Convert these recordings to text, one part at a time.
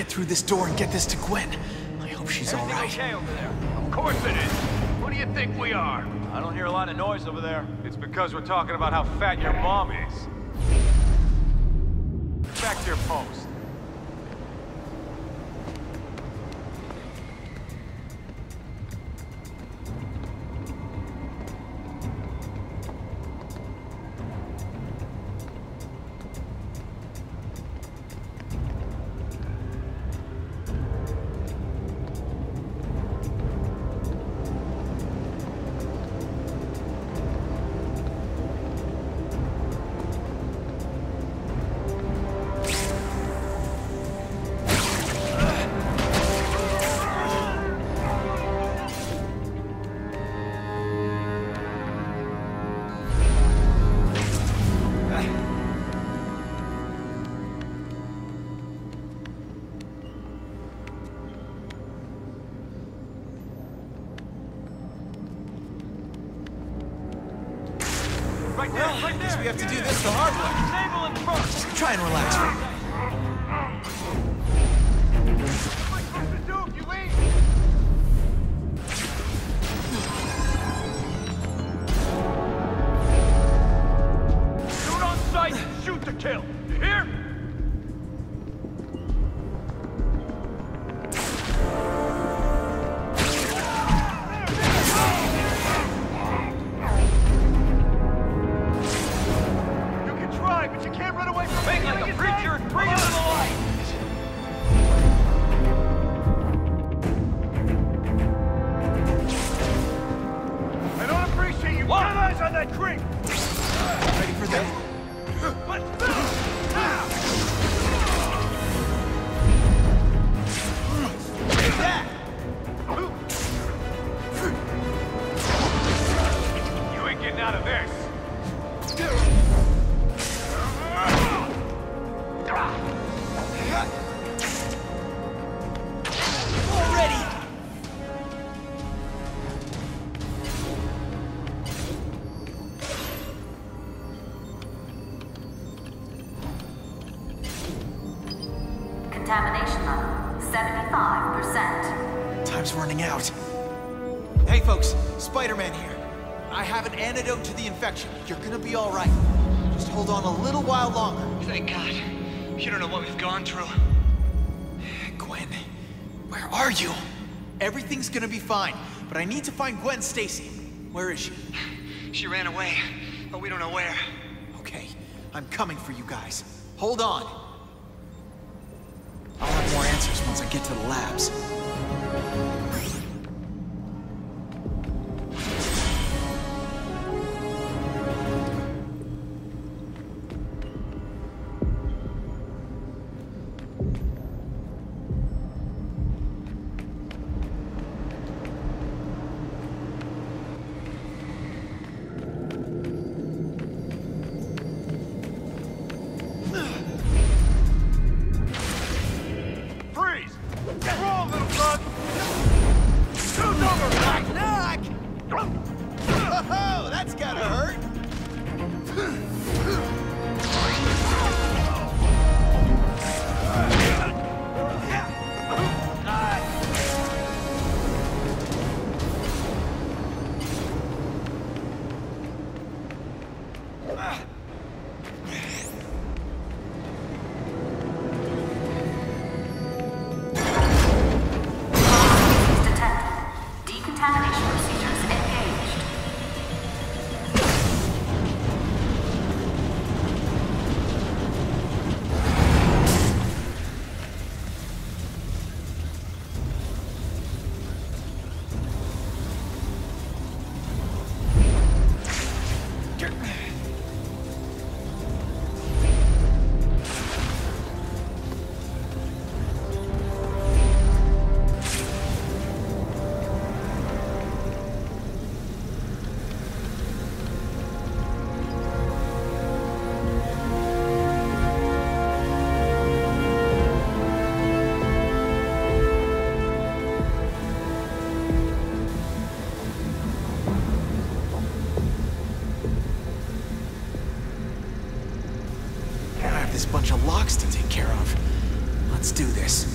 get through this door and get this to Gwen. I hope she's all right. okay over there? Of course it is. What do you think we are? I don't hear a lot of noise over there. It's because we're talking about how fat your mom is. Back to your post. Infection. You're gonna be all right. Just hold on a little while longer. Thank God. You don't know what we've gone through. Gwen, where are you? Everything's gonna be fine, but I need to find Gwen Stacy. Where is she? She ran away, but we don't know where. Okay, I'm coming for you guys. Hold on. I'll have more answers once I get to the labs. Locks to take care of. Let's do this.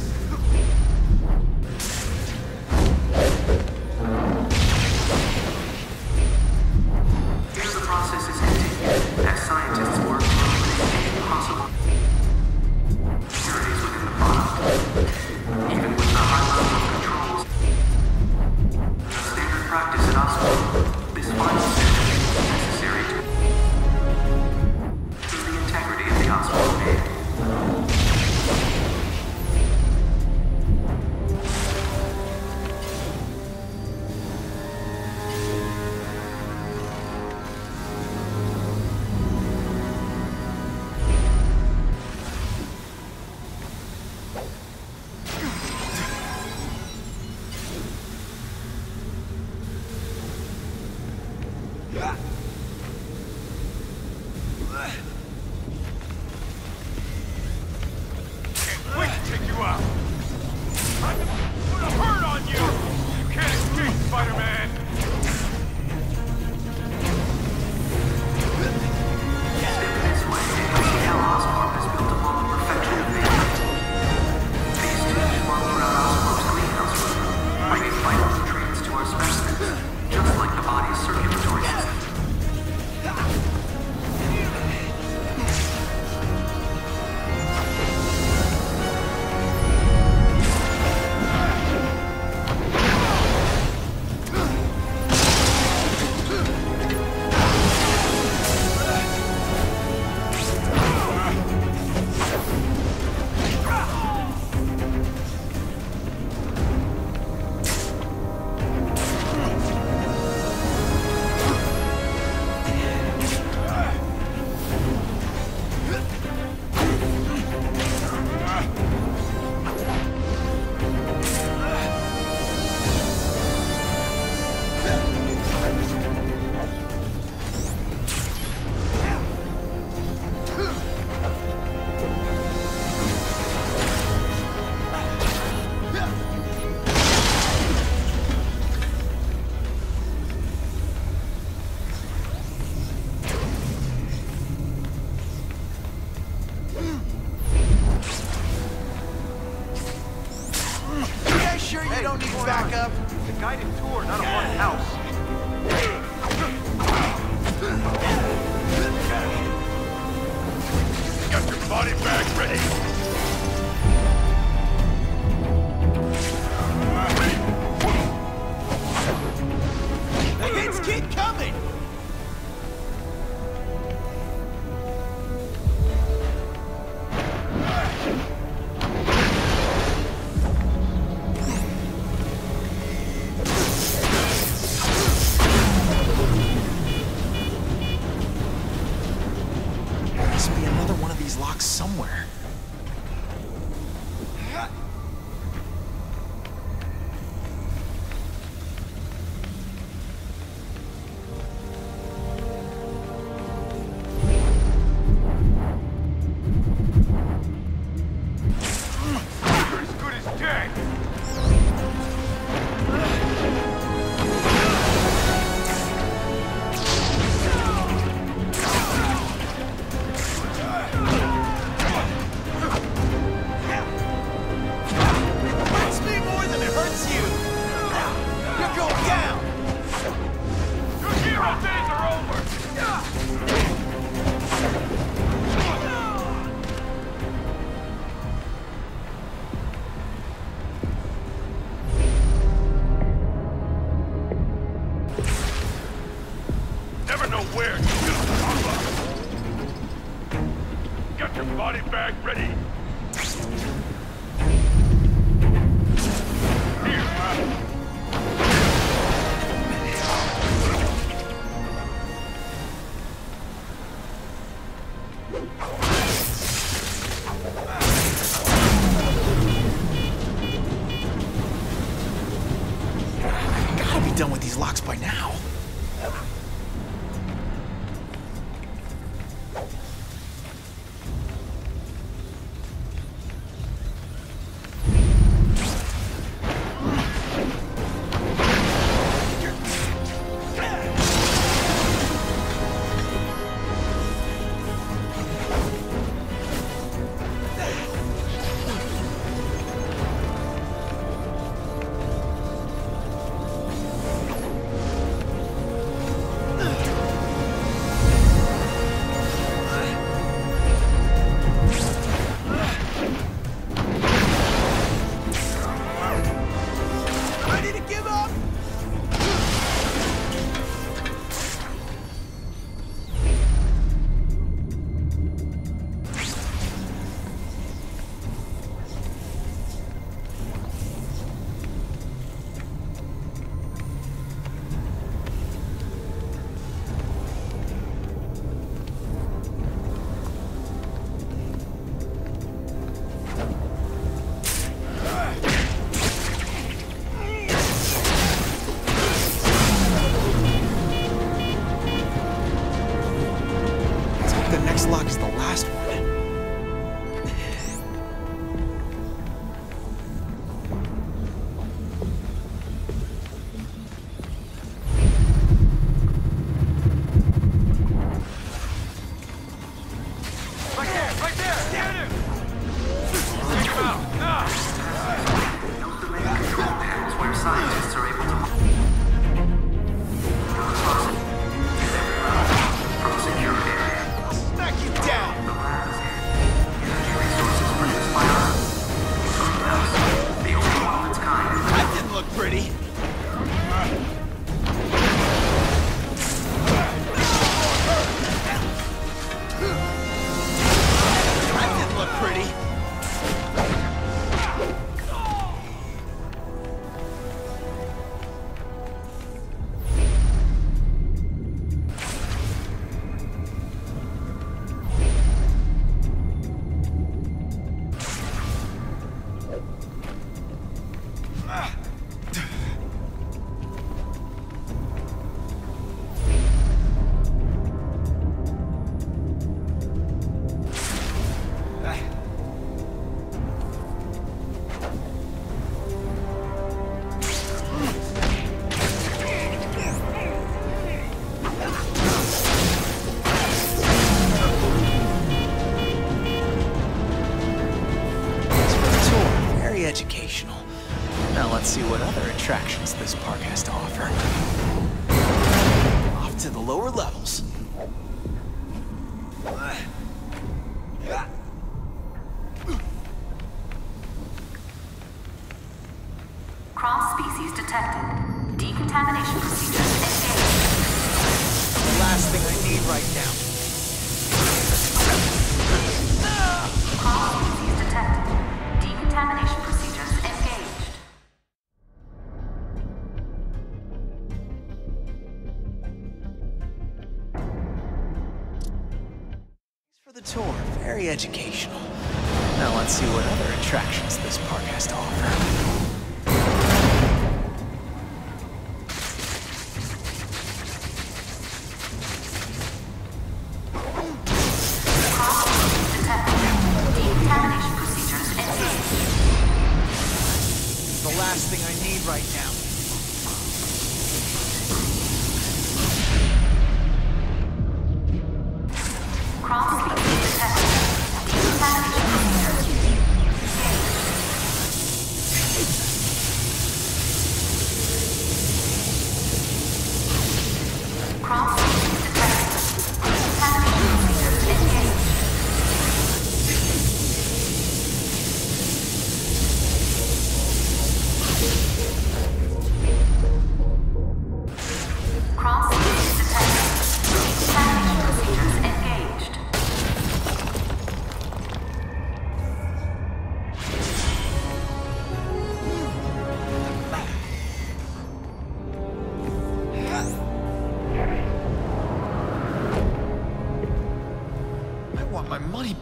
Education.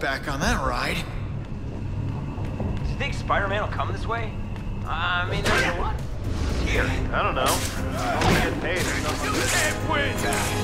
back on that ride. Do you think Spider-Man will come this way? I mean, there's a lot here. I don't know. I'm getting paid. You can't win!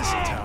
Mistletoe.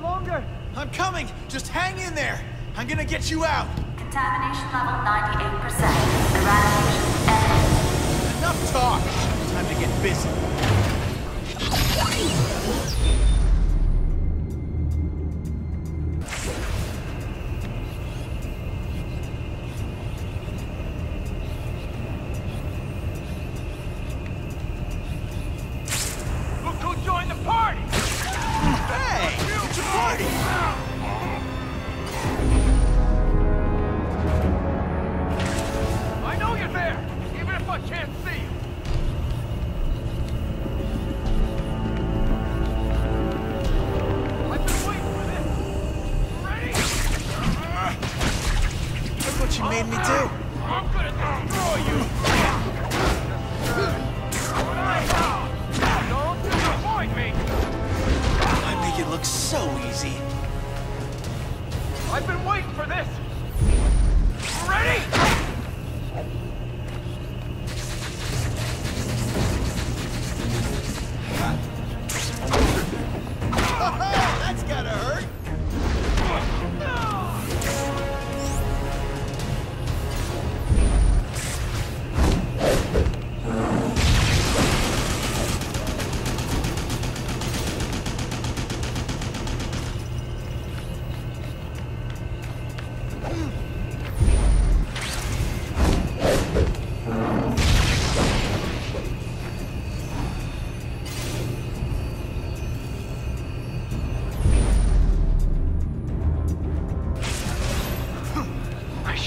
Longer. I'm coming! Just hang in there! I'm gonna get you out! Contamination level 98%. Eradication ended. Enough talk! Time to get busy.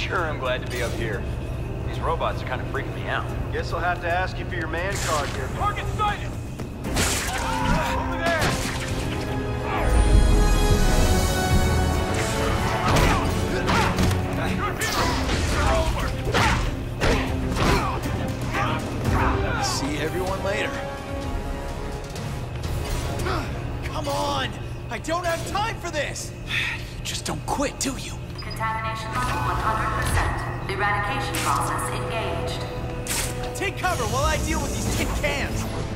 Sure am glad to be up here. These robots are kind of freaking me out. Guess I'll have to ask you for your man card here. Target sighted! Over there! See everyone later. Come on! I don't have time for this! You just don't quit, do you? Contamination level 100%. Eradication process engaged. Take cover while I deal with these tin cans!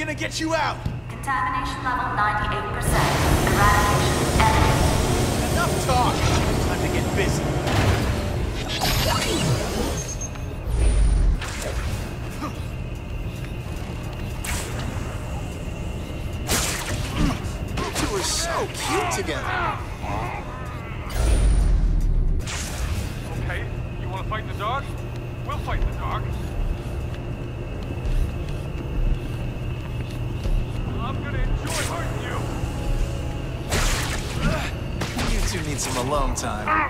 gonna get you out! Contamination level 98%. Eradication evident. Enough talk! Time to get busy. Two are so cute together. time.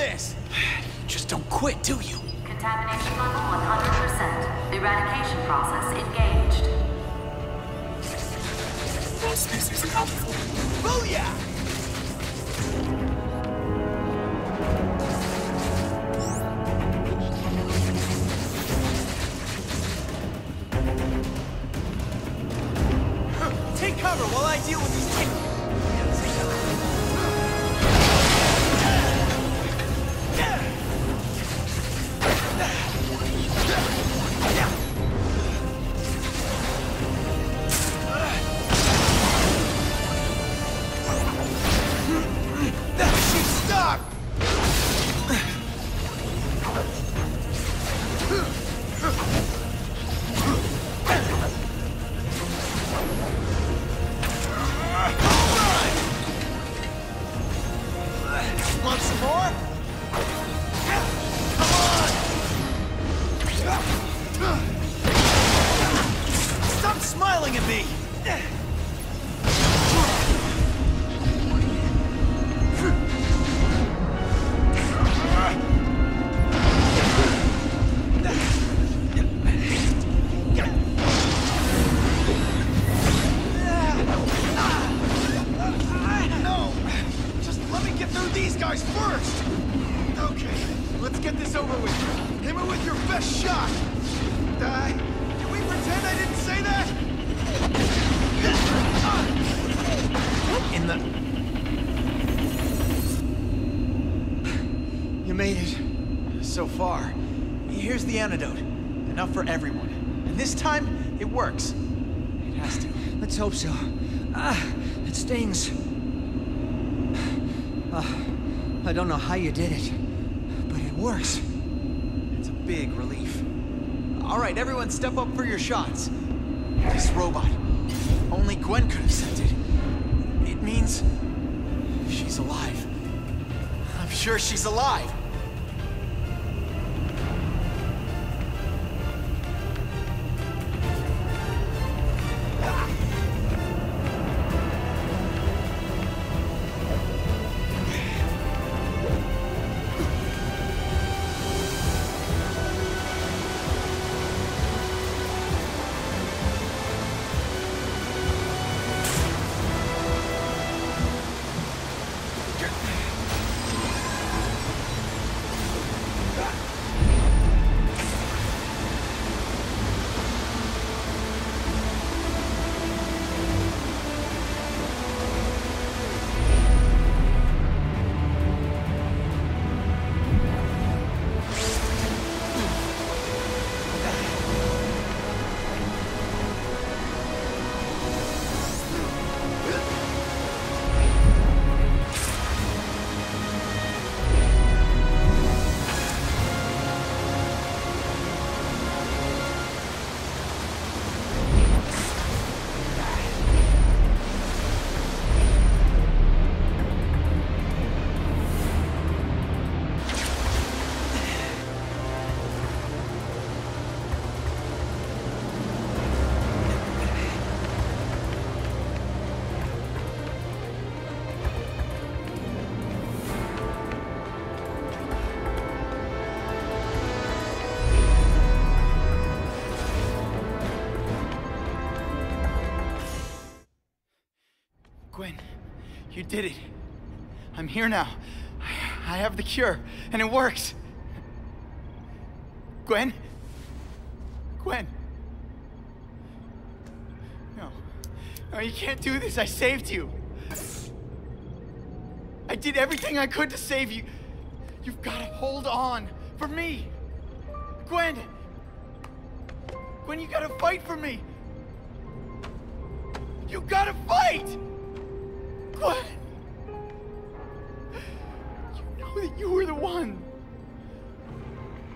this. Just don't quit, do hope so. Ah, it stings. Uh, I don't know how you did it, but it works. It's a big relief. All right, everyone step up for your shots. This robot, only Gwen could have sent it. It means she's alive. I'm sure she's alive. You did it. I'm here now. I, have the cure, and it works. Gwen? Gwen? No. No, you can't do this. I saved you. I did everything I could to save you. You've got to hold on for me. Gwen! Gwen, you gotta fight for me! You gotta fight! Gwen! You know that you were the one.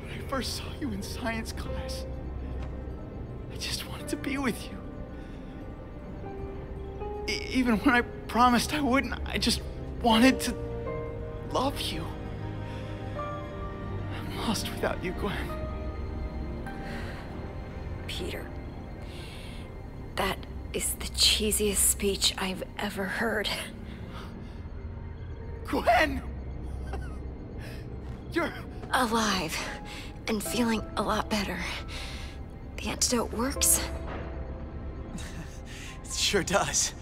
When I first saw you in science class, I just wanted to be with you. E- even when I promised I wouldn't, I just wanted to love you. I'm lost without you, Gwen. Peter. Is the cheesiest speech I've ever heard. Gwen! You're. Alive. And feeling a lot better. The antidote works? It sure does.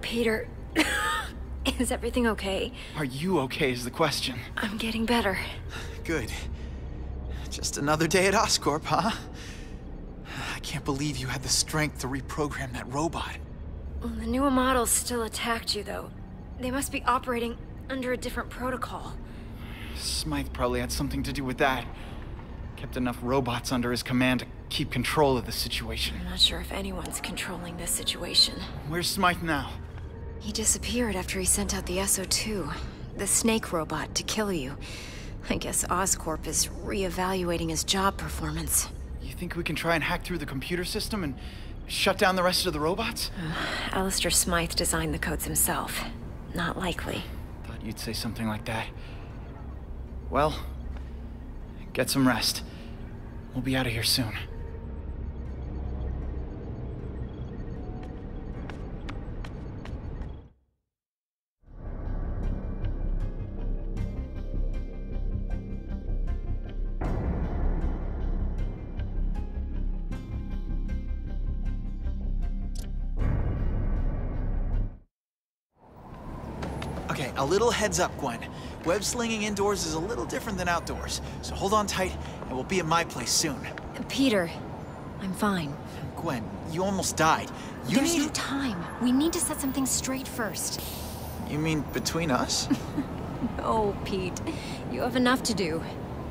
Peter. is everything okay? Are you okay is the question. I'm getting better. Good. Just another day at Oscorp, huh? I can't believe you had the strength to reprogram that robot. Well, the newer models still attacked you, though. They must be operating under a different protocol. Smythe probably had something to do with that. Kept enough robots under his command to keep control of the situation. I'm not sure if anyone's controlling this situation. Where's Smythe now? He disappeared after he sent out the SO2, the snake robot, to kill you. I guess Oscorp is re-evaluating his job performance. You think we can try and hack through the computer system and shut down the rest of the robots? Alistair Smythe designed the codes himself. Not likely. Thought you'd say something like that. Well, get some rest. We'll be out of here soon. A little heads up, Gwen. Web slinging indoors is a little different than outdoors, so hold on tight, and we'll be at my place soon. Peter, I'm fine. Gwen, you almost died. You There's need... no time. We need to set something straight first. You mean between us? Oh, Pete. You have enough to do.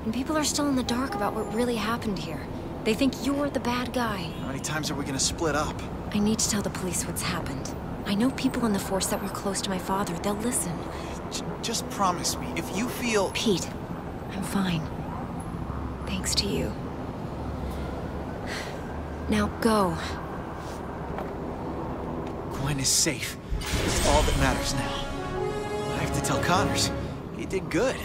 And people are still in the dark about what really happened here. They think you're the bad guy. How many times are we gonna split up? I need to tell the police what's happened. I know people in the Force that were close to my father. They'll listen. J- just promise me, if you feel... Pete, I'm fine. Thanks to you. Now go. Gwen is safe. It's all that matters now. I have to tell Connors. He did good.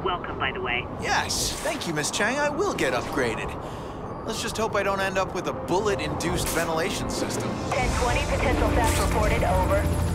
You're welcome, by the way. Yes, thank you, Miss Chang. I will get upgraded. Let's just hope I don't end up with a bullet-induced ventilation system. 1020, potential theft reported, over.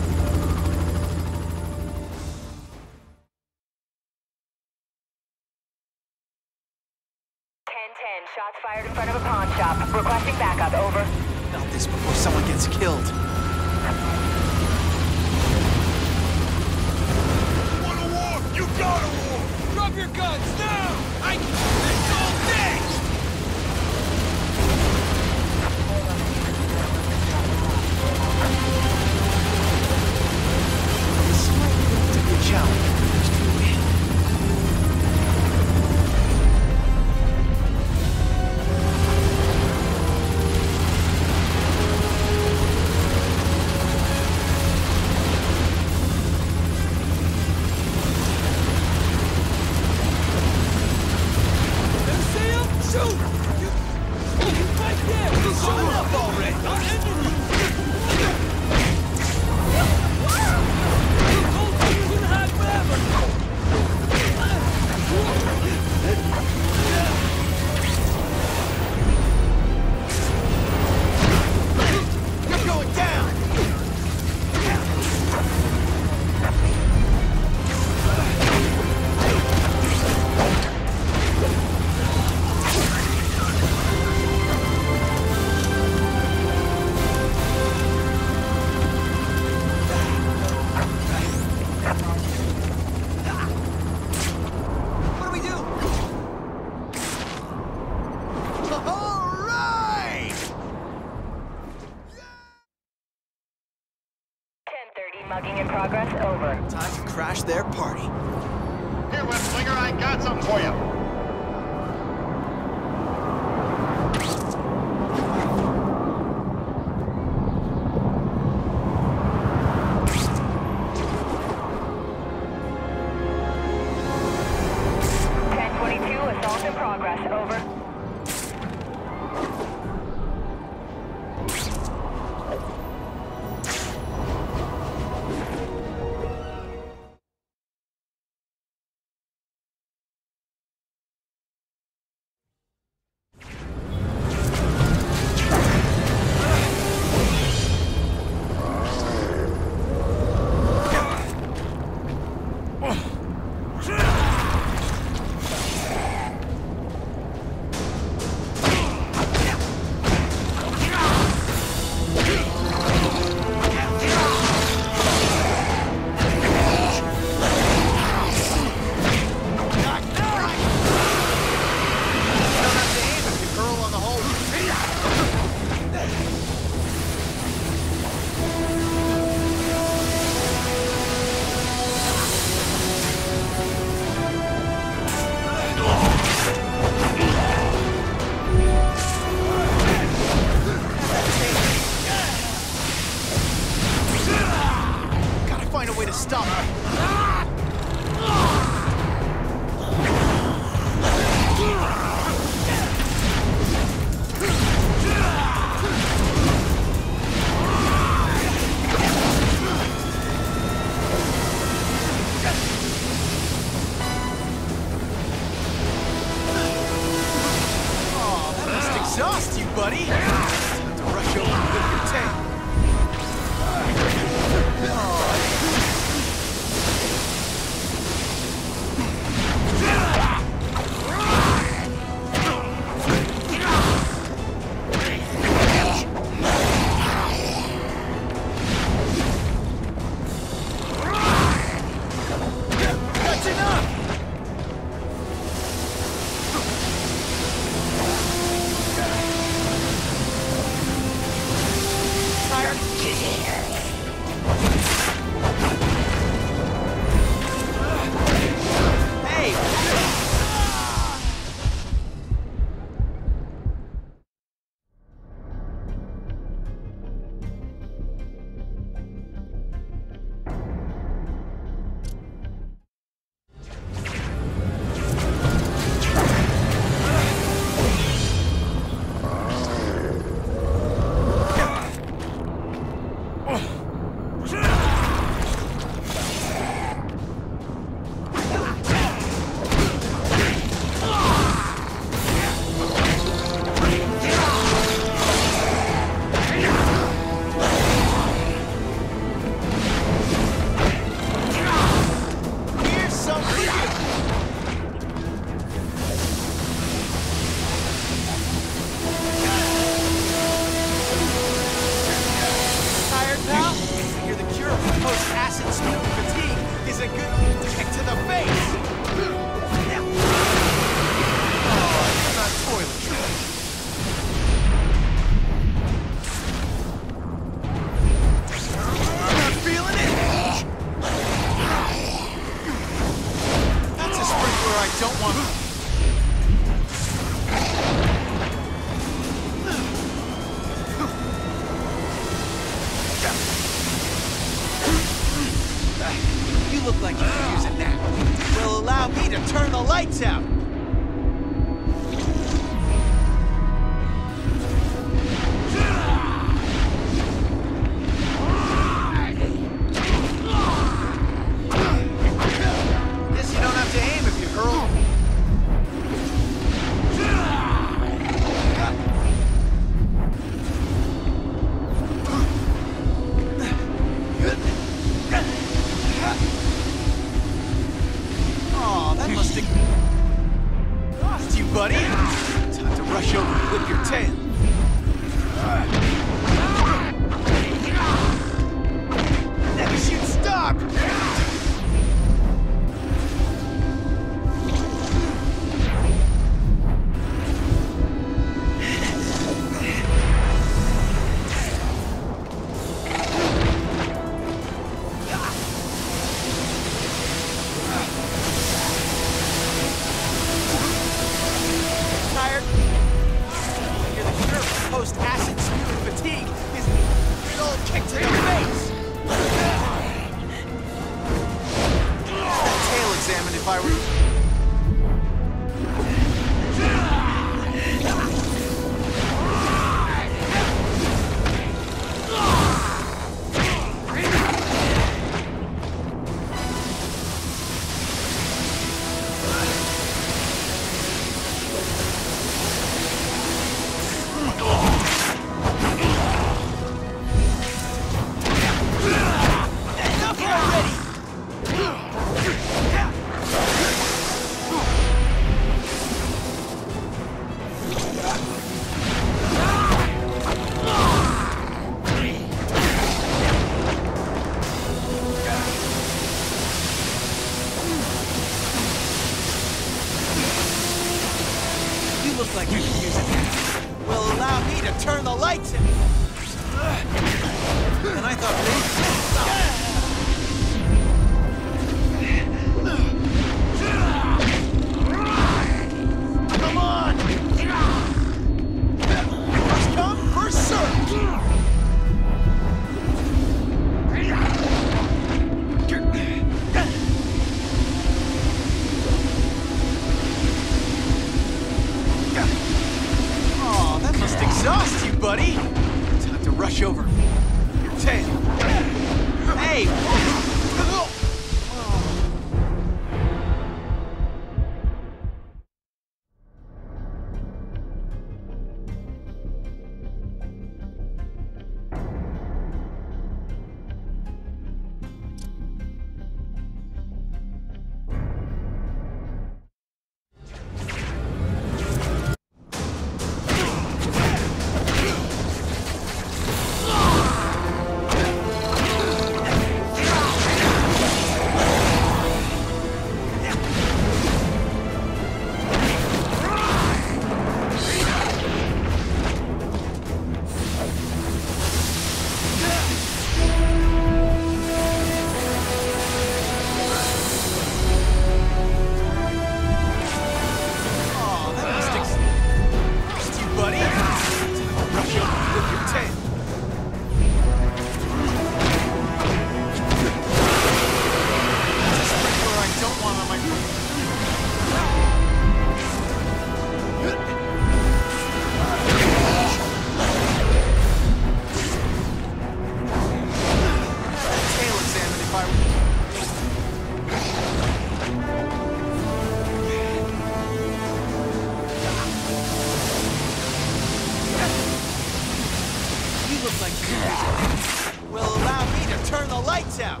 like you will allow me to turn the lights out.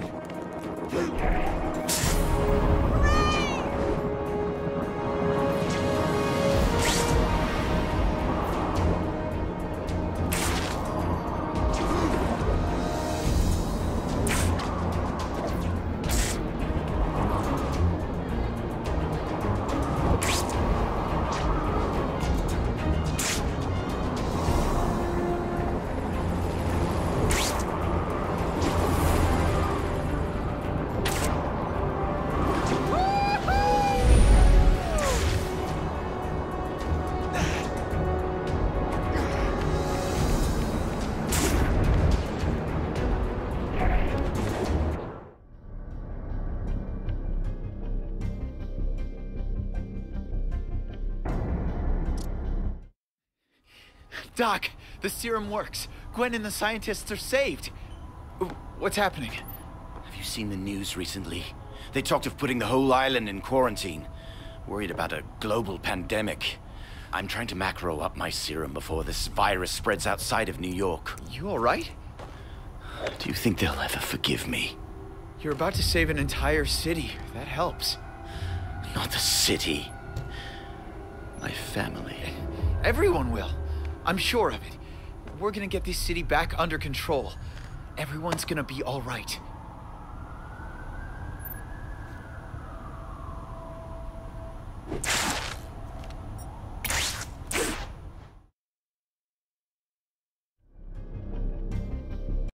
back. Doc, the serum works. Gwen and the scientists are saved. What's happening? Have you seen the news recently? They talked of putting the whole island in quarantine. Worried about a global pandemic. I'm trying to macro up my serum before this virus spreads outside of New York. You alright? Do you think they'll ever forgive me? You're about to save an entire city. That helps. Not the city. My family. Everyone will. I'm sure of it. We're gonna get this city back under control. Everyone's gonna be all right.